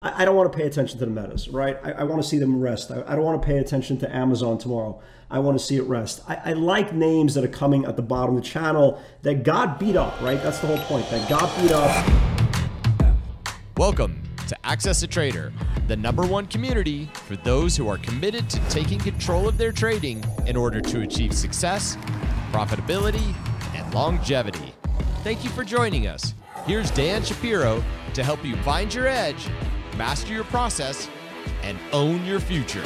I, I don't want to pay attention to the metas, right? I, I want to see them rest. I, I, don't want to pay attention to Amazon tomorrow. I want to see it rest. I, I like names that are coming at the bottom of the channel that got beat up, right? That's the whole point. That got beat up. Welcome to Access a Trader, the number one community for those who are committed to taking control of their trading in order to achieve success, profitability, and longevity. Thank you for joining us. Here's Dan Shapiro to help you find your edge master your process, and own your future.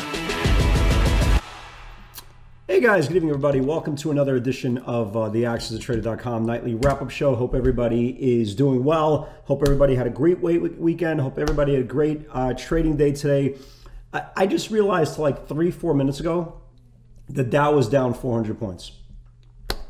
Hey guys, good evening everybody. Welcome to another edition of uh, the AccessATrader.com nightly wrap-up show. Hope everybody is doing well. Hope everybody had a great weekend. Hope everybody had a great uh, trading day today. I, I just realized like three, four minutes ago, the Dow was down 400 points.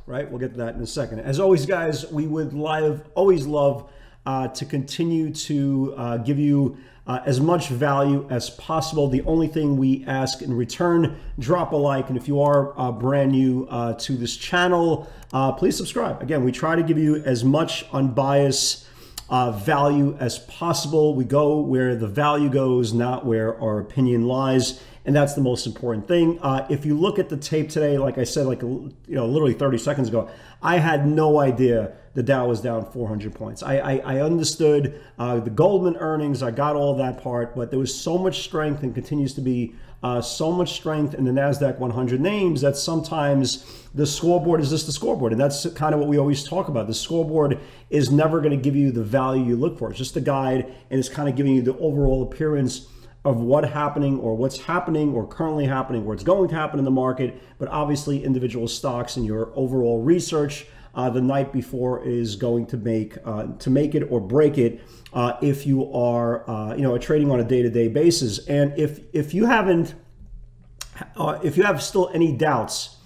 Right? We'll get to that in a second. As always, guys, we would live, always love uh, to continue to uh, give you uh, as much value as possible. The only thing we ask in return, drop a like. And if you are uh, brand new uh, to this channel, uh, please subscribe. Again, we try to give you as much unbiased uh, value as possible. We go where the value goes, not where our opinion lies. And that's the most important thing. Uh, if you look at the tape today, like I said, like you know, literally 30 seconds ago, I had no idea the Dow was down 400 points. I, I, I understood uh, the Goldman earnings. I got all that part, but there was so much strength and continues to be uh, so much strength in the NASDAQ 100 names that sometimes the scoreboard is just the scoreboard. And that's kind of what we always talk about. The scoreboard is never going to give you the value you look for. It's just a guide and it's kind of giving you the overall appearance of what happening or what's happening or currently happening, or what's going to happen in the market, but obviously individual stocks and your overall research uh, the night before is going to make uh, to make it or break it uh, if you are uh, you know trading on a day-to-day basis. And if if you haven't uh, if you have still any doubts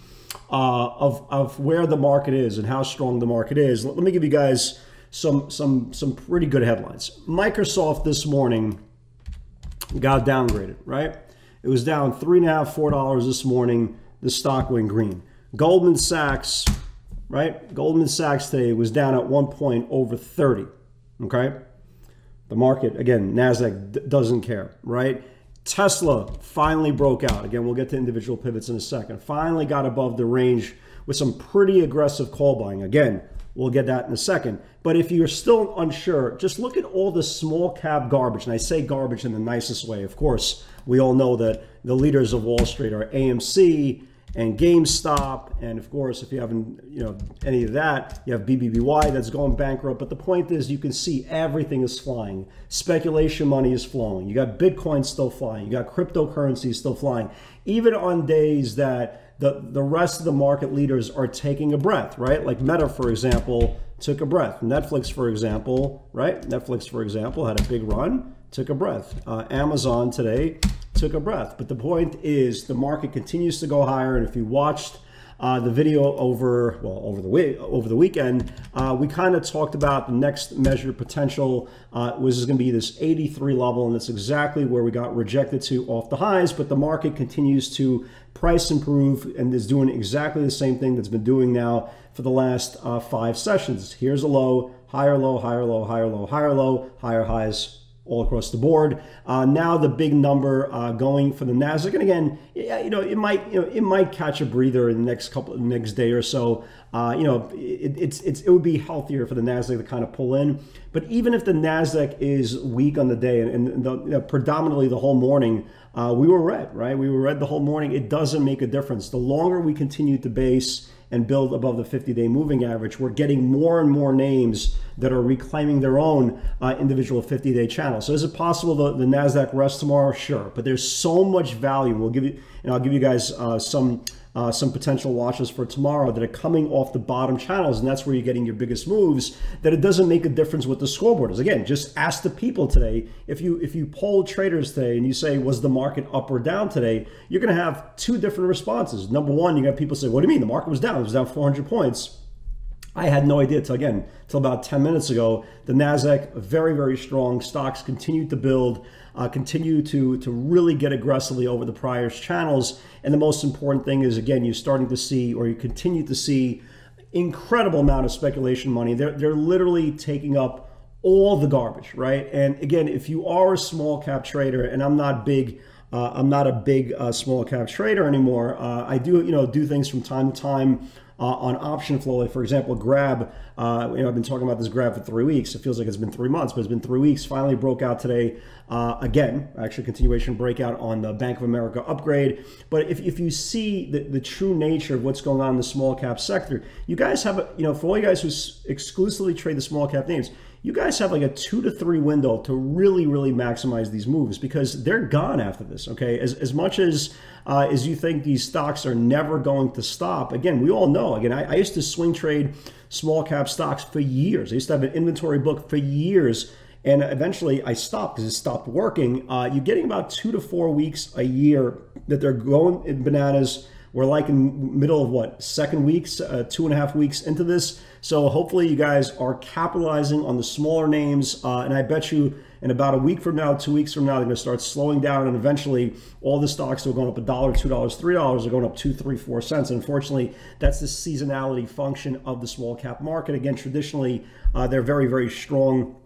uh, of of where the market is and how strong the market is, let, let me give you guys some some some pretty good headlines. Microsoft this morning got downgraded, right? It was down three and a half, four dollars this morning. The stock went green. Goldman Sachs right? Goldman Sachs today was down at one point over 30, okay? The market, again, NASDAQ doesn't care, right? Tesla finally broke out. Again, we'll get to individual pivots in a second. Finally got above the range with some pretty aggressive call buying. Again, we'll get that in a second. But if you're still unsure, just look at all the small cap garbage. And I say garbage in the nicest way. Of course, we all know that the leaders of Wall Street are AMC, and GameStop, and of course, if you haven't, you know, any of that, you have BBBY that's going bankrupt. But the point is, you can see everything is flying. Speculation money is flowing. You got Bitcoin still flying. You got cryptocurrency still flying. Even on days that the the rest of the market leaders are taking a breath, right? Like Meta, for example, took a breath. Netflix, for example, right? Netflix, for example, had a big run, took a breath. Uh, Amazon today took a breath. But the point is, the market continues to go higher. And if you watched uh, the video over well over the week over the weekend, uh, we kind of talked about the next measure potential uh, was going to be this 83 level, and that's exactly where we got rejected to off the highs. But the market continues to price improve and is doing exactly the same thing that's been doing now for the last uh, five sessions. Here's a low, higher low, higher low, higher low, higher low, higher highs, all across the board. Uh, now the big number uh, going for the Nasdaq, and again, you know, it might you know it might catch a breather in the next couple next day or so. Uh, you know, it, it's it's it would be healthier for the Nasdaq to kind of pull in. But even if the Nasdaq is weak on the day and, and the, you know, predominantly the whole morning, uh, we were red, right? We were red the whole morning. It doesn't make a difference. The longer we continue to base and build above the 50 day moving average, we're getting more and more names that are reclaiming their own uh, individual 50 day channel. So is it possible the, the NASDAQ rests tomorrow? Sure. But there's so much value. We'll give you, and I'll give you guys uh, some uh, some potential watches for tomorrow that are coming off the bottom channels, and that's where you're getting your biggest moves. That it doesn't make a difference what the scoreboard is. Again, just ask the people today. If you if you poll traders today and you say was the market up or down today, you're going to have two different responses. Number one, you got people say, "What do you mean the market was down? It was down 400 points." I had no idea till again, till about 10 minutes ago. The NASDAQ, very, very strong. Stocks continued to build, uh, continue to, to really get aggressively over the prior channels. And the most important thing is, again, you're starting to see, or you continue to see, incredible amount of speculation money. They're, they're literally taking up all the garbage, right? And again, if you are a small cap trader, and I'm not big, uh, I'm not a big uh, small cap trader anymore. Uh, I do, you know, do things from time to time uh, on option flow. Like for example, Grab. Uh, you know, I've been talking about this Grab for three weeks. It feels like it's been three months, but it's been three weeks. Finally broke out today. Uh, again, actually, continuation breakout on the Bank of America upgrade. But if, if you see the, the true nature of what's going on in the small cap sector, you guys have a, you know, for all you guys who exclusively trade the small cap names, you guys have like a two to three window to really, really maximize these moves because they're gone after this. Okay, as, as much as uh, as you think these stocks are never going to stop, again, we all know. Again, I, I used to swing trade small cap stocks for years. I used to have an inventory book for years. And eventually I stopped because it stopped working. Uh, you're getting about two to four weeks a year that they're going in bananas we're like in middle of what second weeks, uh, two and a half weeks into this. So hopefully you guys are capitalizing on the smaller names, uh, and I bet you in about a week from now, two weeks from now, they're going to start slowing down, and eventually all the stocks that are going up a dollar, two dollars, three dollars are going up two, three, four cents. Unfortunately, that's the seasonality function of the small cap market. Again, traditionally, uh, they're very, very strong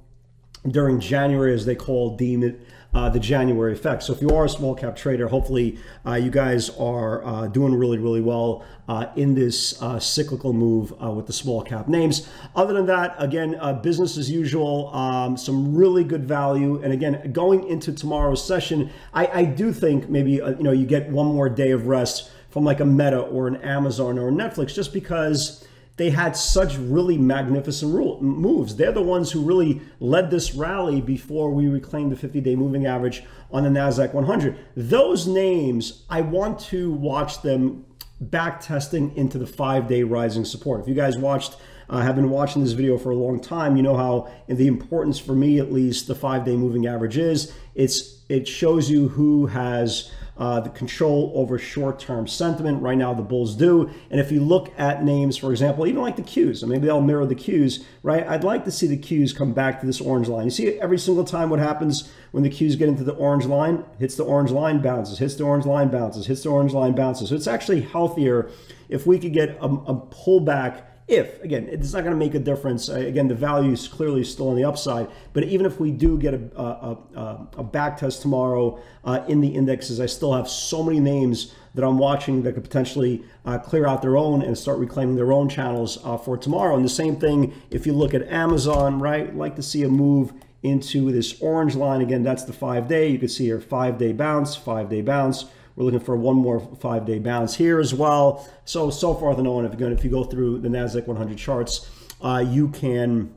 during January, as they call deem it uh, the January effect. So if you are a small cap trader, hopefully uh, you guys are uh, doing really, really well uh, in this uh, cyclical move uh, with the small cap names. Other than that, again, business as usual, um, some really good value. And again, going into tomorrow's session, I, I do think maybe you know you get one more day of rest from like a Meta or an Amazon or a Netflix, just because they had such really magnificent rule, moves. They're the ones who really led this rally before we reclaimed the 50 day moving average on the NASDAQ 100. Those names, I want to watch them back testing into the five day rising support. If you guys watched, uh, have been watching this video for a long time, you know how the importance for me, at least, the five day moving average is. It's It shows you who has uh, the control over short-term sentiment. Right now, the bulls do. And if you look at names, for example, even like the Qs, and maybe they'll mirror the Qs, right? I'd like to see the Qs come back to this orange line. You see every single time what happens when the Qs get into the orange line, hits the orange line, bounces, hits the orange line, bounces, hits the orange line, bounces. So it's actually healthier if we could get a, a pullback if again it's not going to make a difference. Uh, again the value is clearly still on the upside but even if we do get a, a, a, a back test tomorrow uh, in the indexes i still have so many names that i'm watching that could potentially uh, clear out their own and start reclaiming their own channels uh, for tomorrow. And the same thing if you look at amazon right like to see a move into this orange line. Again that's the five day you can see here five day bounce five day bounce we're looking for one more five day bounce here as well. So, so far the known, if, again, if you go through the NASDAQ 100 charts, uh, you can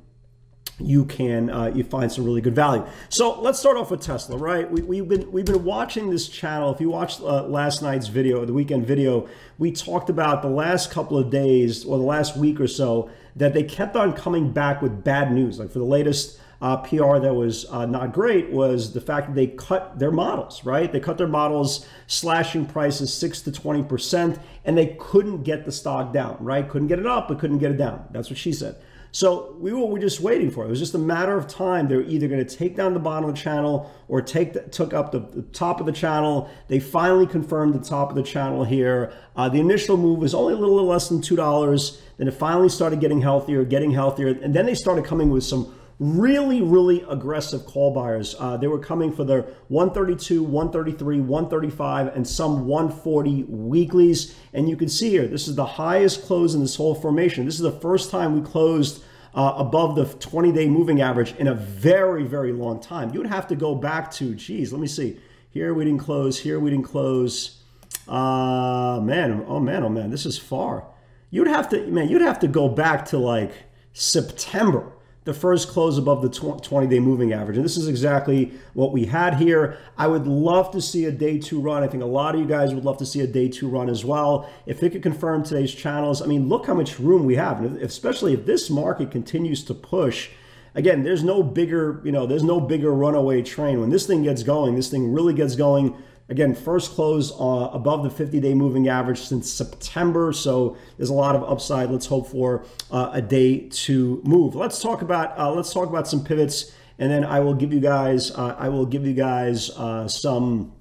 you can uh, you find some really good value. So let's start off with Tesla, right? We, have been we've been watching this channel. If you watched uh, last night's video, the weekend video, we talked about the last couple of days or the last week or so that they kept on coming back with bad news. Like for the latest uh, PR that was uh, not great was the fact that they cut their models, right? They cut their models, slashing prices 6 to 20%, and they couldn't get the stock down, right? Couldn't get it up, but couldn't get it down. That's what she said. So we were, we just waiting for it. It was just a matter of time. They're either going to take down the bottom of the channel or take the, took up the, the, top of the channel. They finally confirmed the top of the channel here. Uh, the initial move was only a little less than $2. Then it finally started getting healthier, getting healthier. And then they started coming with some really, really aggressive call buyers. Uh, they were coming for their 132, 133, 135, and some 140 weeklies. And you can see here, this is the highest close in this whole formation. This is the first time we closed uh, above the 20 day moving average in a very, very long time. You would have to go back to, geez, let me see. Here we didn't close, here we didn't close. Uh, man, oh man, oh man, this is far. You'd have to, man, you'd have to go back to like September the first close above the 20 day moving average. And this is exactly what we had here. I would love to see a day two run. I think a lot of you guys would love to see a day two run as well. If it could confirm today's channels, I mean, look how much room we have. And especially if this market continues to push, again, there's no bigger, you know, there's no bigger runaway train. When this thing gets going, this thing really gets going Again, first close uh, above the 50-day moving average since September, so there's a lot of upside. Let's hope for uh, a day to move. Let's talk about uh, let's talk about some pivots, and then I will give you guys uh, I will give you guys uh, some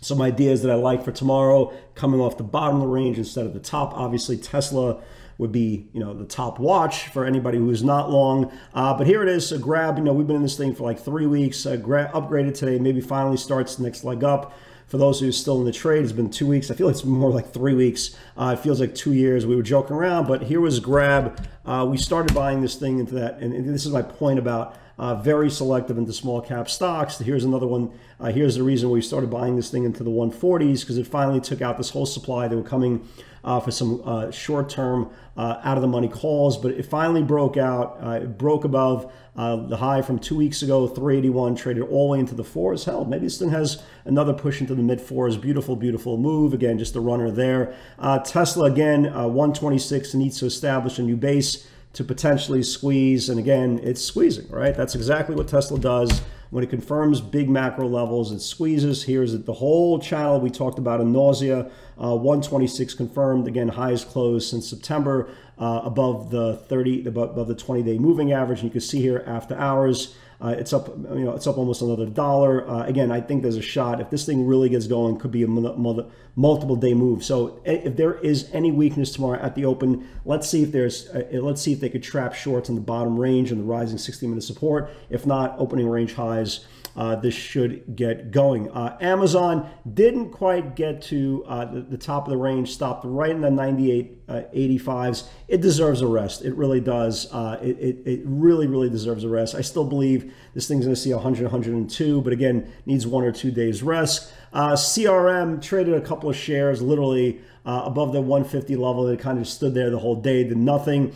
some ideas that I like for tomorrow, coming off the bottom of the range instead of the top. Obviously, Tesla would be, you know, the top watch for anybody who's not long. Uh, but here it is, a grab. You know, we've been in this thing for like three weeks. Uh, gra- upgraded today, maybe finally starts the next leg up. For those who are still in the trade, it's been two weeks. I feel like it's more like three weeks. Uh, it feels like two years. We were joking around, but here was grab. Uh, we started buying this thing into that, and, and this is my point about uh, very selective into small cap stocks. Here's another one. Uh, here's the reason we started buying this thing into the 140s because it finally took out this whole supply. They were coming uh, for some uh, short term uh, out of the money calls, but it finally broke out. Uh, it broke above the high from two weeks ago, 381, traded all the way into the fours. Hell, maybe this thing has another push into the mid fours. Beautiful, beautiful move. Again, just a runner there. Tesla, again, 126 needs to establish a new base to potentially squeeze. And again, it's squeezing, right? That's exactly what Tesla does. When it confirms big macro levels, it squeezes. Here's the whole channel we talked about in nausea. Uh, 126 confirmed. Again, highest close since September, uh, above the 30, above the 20-day moving average. And you can see here after hours, uh, it's up, you know, it's up almost another dollar. Uh, again, I think there's a shot if this thing really gets going, could be a multiple day move. So if there is any weakness tomorrow at the open, let's see if there's, uh, let's see if they could trap shorts in the bottom range and the rising 60 minute support. If not, opening range highs uh, this should get going. Uh, Amazon didn't quite get to uh, the, the, top of the range, stopped right in the 98 85s. Uh, it deserves a rest. It really does. Uh, it, it, it, really, really deserves a rest. I still believe this thing's going to see 100, 102, but again, needs one or two days rest. Uh, CRM traded a couple of shares literally above the 150 level. It kind of stood there the whole day, did nothing.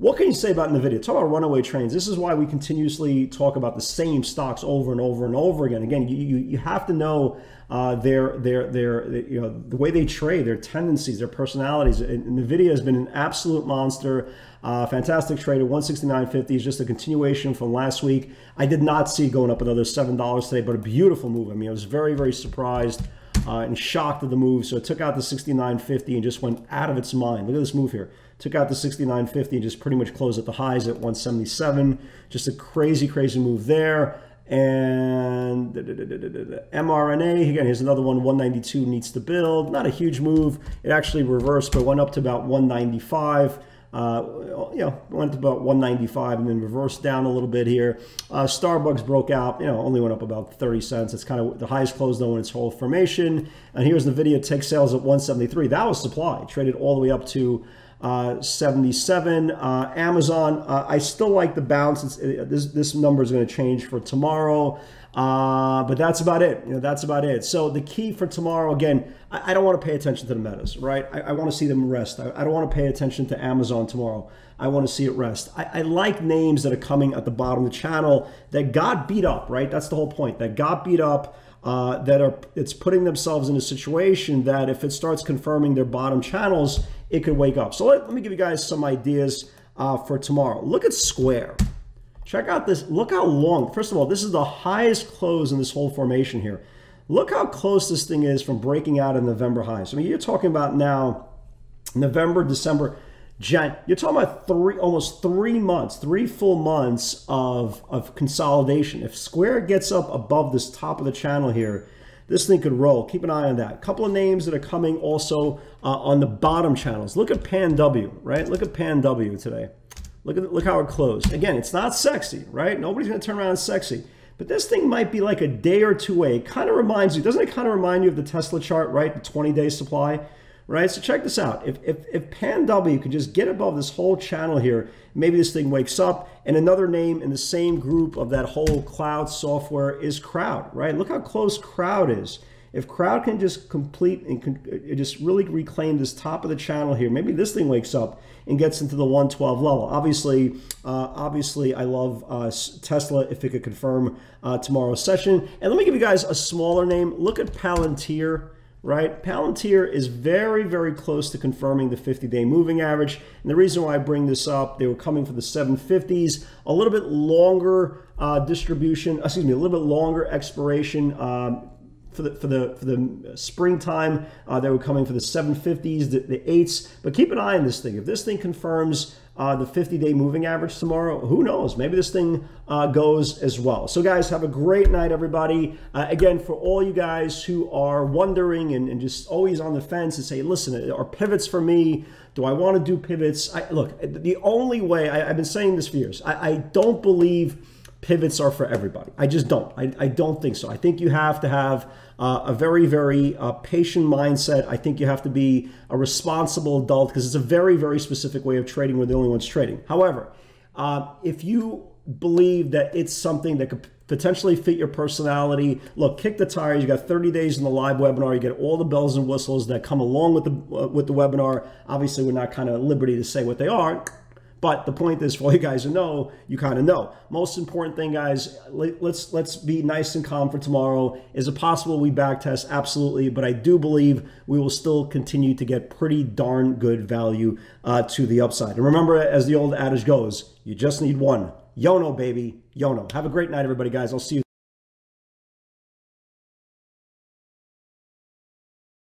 What can you say about NVIDIA? Talk about runaway trains. This is why we continuously talk about the same stocks over and over and over again. Again, you, you, you have to know uh, their, their, their, you know, the way they trade, their tendencies, their personalities. And NVIDIA has been an absolute monster. Uh, fantastic trade at 169.50 is just a continuation from last week. I did not see going up another $7 today, but a beautiful move. I mean, I was very, very surprised uh, and shocked at the move. So it took out the 69.50 and just went out of its mind. Look at this move here took out the 69.50 and just pretty much closed at the highs at 177. Just a crazy, crazy move there. And mRNA, again, here's another one, 192 needs to build. Not a huge move. It actually reversed, but went up to about 195. Uh, you know, went to about 195 and then reversed down a little bit here. Uh, Starbucks broke out, you know, only went up about 30 cents. It's kind of the highest close though in its whole formation. And here's the video, take sales at 173. That was supply, traded all the way up to uh, 77. Uh, Amazon, uh, I still like the bounce. It, this this number is going to change for tomorrow, uh, but that's about it. You know, that's about it. So the key for tomorrow, again, I, I don't want to pay attention to the metas, right? I, I want to see them rest. I, I, don't want to pay attention to Amazon tomorrow. I want to see it rest. I, like names that are coming at the bottom of the channel that got beat up, right? That's the whole point. That got beat up. Uh, that are it's putting themselves in a situation that if it starts confirming their bottom channels, it could wake up. So let, let me give you guys some ideas uh, for tomorrow. Look at Square. Check out this. Look how long. First of all, this is the highest close in this whole formation here. Look how close this thing is from breaking out in November highs. I mean, you're talking about now November, December, Jan. You're talking about three, almost three months, three full months of, of consolidation. If Square gets up above this top of the channel here, this thing could roll. Keep an eye on that. A couple of names that are coming also uh, on the bottom channels. Look at Pan W, right? Look at Pan W today. Look at look how it closed. Again, it's not sexy, right? Nobody's going to turn around sexy. But this thing might be like a day or two away. It kind of reminds you, doesn't it kind of remind you of the Tesla chart, right? The 20-day supply right? So check this out. If, if, if Pan W could just get above this whole channel here, maybe this thing wakes up. And another name in the same group of that whole cloud software is Crowd, right? Look how close Crowd is. If Crowd can just complete and uh, just really reclaim this top of the channel here, maybe this thing wakes up and gets into the 112 level. Obviously, uh, obviously, I love uh, Tesla if it could confirm uh, tomorrow's session. And let me give you guys a smaller name. Look at Palantir right? Palantir is very, very close to confirming the 50-day moving average. And the reason why I bring this up, they were coming for the 750s, a little bit longer uh, distribution, excuse me, a little bit longer expiration. Um, for the for the for the springtime. Uh, they were coming for the 750s, the, the eights. But keep an eye on this thing. If this thing confirms uh, the 50-day moving average tomorrow, who knows? Maybe this thing uh, goes as well. So, guys, have a great night, everybody. Uh, again, for all you guys who are wondering and, and just always on the fence and say, listen, are pivots for me? Do I want to do pivots? I, look, the only way I, have been saying this for years. I, I don't believe pivots are for everybody. I just don't. I, I don't think so. I think you have to have uh, a very, very uh, patient mindset. I think you have to be a responsible adult because it's a very, very specific way of trading. We're the only ones trading. However, uh, if you believe that it's something that could potentially fit your personality. Look, kick the tires. You got 30 days in the live webinar. You get all the bells and whistles that come along with the uh, with the webinar. Obviously, we're not kind of at liberty to say what they are. But the point is, for you guys to know, you kind of know. Most important thing, guys, let's let's be nice and calm for tomorrow. Is it possible we backtest? Absolutely, but I do believe we will still continue to get pretty darn good value uh, to the upside. And remember, as the old adage goes, you just need one. Yono, baby. Yono. Have a great night, everybody, guys. I'll see you.